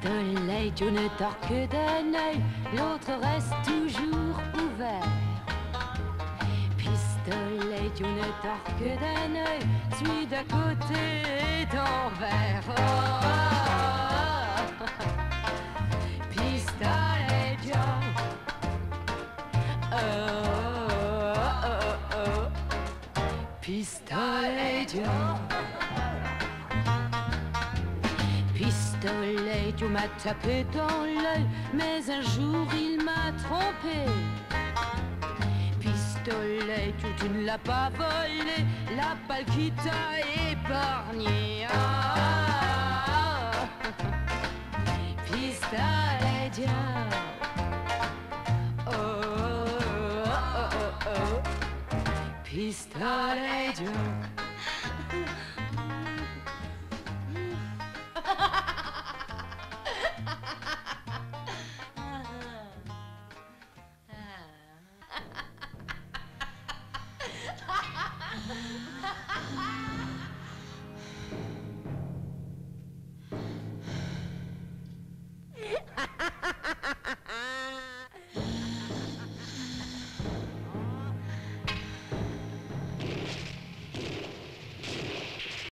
Pistolet, tu ne dors que d'un œil, l'autre reste toujours ouvert. Pistolet, tu ne dors que d'un œil, celui d'à côté est envers. Oh, oh, oh. Pistolet. Oh, oh, oh. Pistolet, Joe. Pistolet, tu m'as tapé dans l'œil, mais un jour il m'a trompé. Pistolet, tu, tu ne l'as pas volé, la balle qui t'a épargné. Ah, ah, ah. Pistolet, diable. Oh, oh, oh, oh, oh. Pistolet. ha ha ha